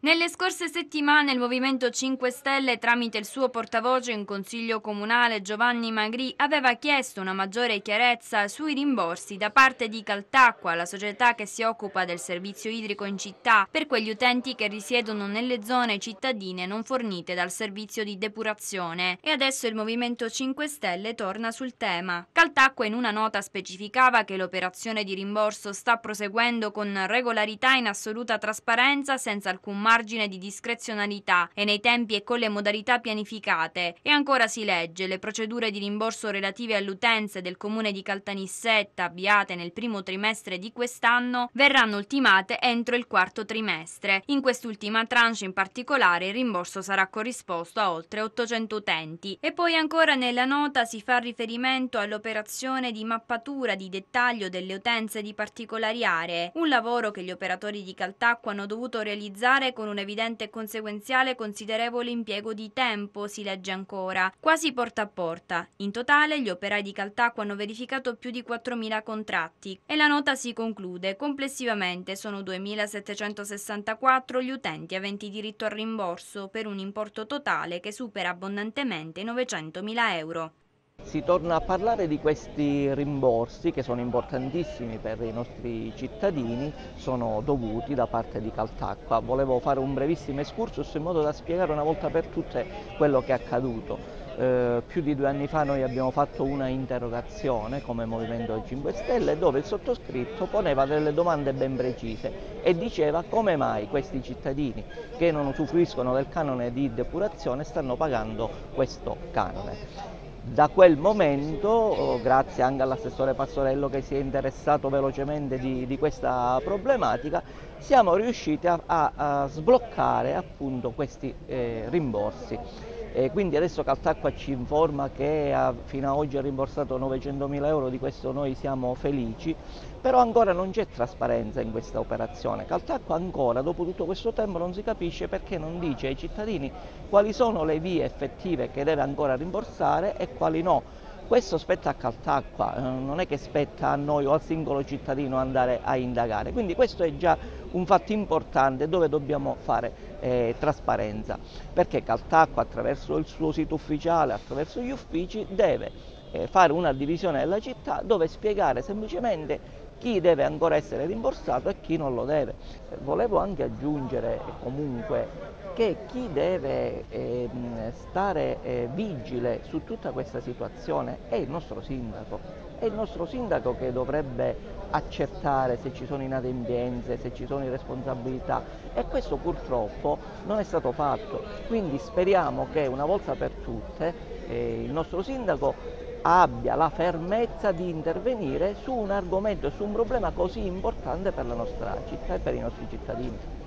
Nelle scorse settimane il Movimento 5 Stelle, tramite il suo portavoce in Consiglio Comunale Giovanni Magri, aveva chiesto una maggiore chiarezza sui rimborsi da parte di Caltacqua, la società che si occupa del servizio idrico in città, per quegli utenti che risiedono nelle zone cittadine non fornite dal servizio di depurazione. E adesso il Movimento 5 Stelle torna sul tema. Caltacqua in una nota specificava che l'operazione di rimborso sta proseguendo con regolarità in assoluta trasparenza senza alcun margine di discrezionalità e nei tempi e con le modalità pianificate. E ancora si legge le procedure di rimborso relative alle utenze del comune di Caltanissetta avviate nel primo trimestre di quest'anno verranno ultimate entro il quarto trimestre. In quest'ultima tranche in particolare il rimborso sarà corrisposto a oltre 800 utenti. E poi ancora nella nota si fa riferimento all'operazione di mappatura di dettaglio delle utenze di particolari aree, un lavoro che gli operatori di Caltacqua hanno dovuto realizzare con un evidente e conseguenziale considerevole impiego di tempo, si legge ancora, quasi porta a porta. In totale gli operai di Caltacqua hanno verificato più di 4.000 contratti e la nota si conclude. Complessivamente sono 2.764 gli utenti aventi diritto al rimborso per un importo totale che supera abbondantemente i 900.000 euro. Si torna a parlare di questi rimborsi che sono importantissimi per i nostri cittadini, sono dovuti da parte di Caltacqua. Volevo fare un brevissimo excursus in modo da spiegare una volta per tutte quello che è accaduto. Eh, più di due anni fa noi abbiamo fatto una interrogazione come Movimento 5 Stelle dove il sottoscritto poneva delle domande ben precise e diceva come mai questi cittadini che non usufruiscono del canone di depurazione stanno pagando questo canone. Da quel momento, grazie anche all'assessore Pazzorello che si è interessato velocemente di, di questa problematica, siamo riusciti a, a, a sbloccare appunto questi eh, rimborsi. E quindi adesso Caltacqua ci informa che ha, fino ad oggi ha rimborsato 900.000 euro, di questo noi siamo felici, però ancora non c'è trasparenza in questa operazione. Caltacqua ancora, dopo tutto questo tempo, non si capisce perché non dice ai cittadini quali sono le vie effettive che deve ancora rimborsare e quali no. Questo spetta a Caltacqua, eh, non è che spetta a noi o al singolo cittadino andare a indagare, quindi questo è già un fatto importante dove dobbiamo fare eh, trasparenza, perché Caltacqua attraverso il suo sito ufficiale, attraverso gli uffici, deve eh, fare una divisione della città dove spiegare semplicemente chi deve ancora essere rimborsato e chi non lo deve. Volevo anche aggiungere comunque che chi deve eh, stare eh, vigile su tutta questa situazione è il nostro sindaco, è il nostro sindaco che dovrebbe accertare se ci sono inadempienze, se ci sono irresponsabilità e questo purtroppo non è stato fatto, quindi speriamo che una volta per tutte eh, il nostro sindaco abbia la fermezza di intervenire su un argomento, su un problema così importante per la nostra città e per i nostri cittadini.